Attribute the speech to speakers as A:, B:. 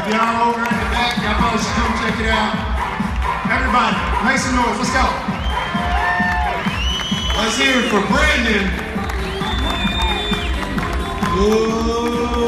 A: If y'all over in the back, y'all probably should come check it out. Everybody, make some noise. Let's go. Let's hear it for Brandon. Ooh.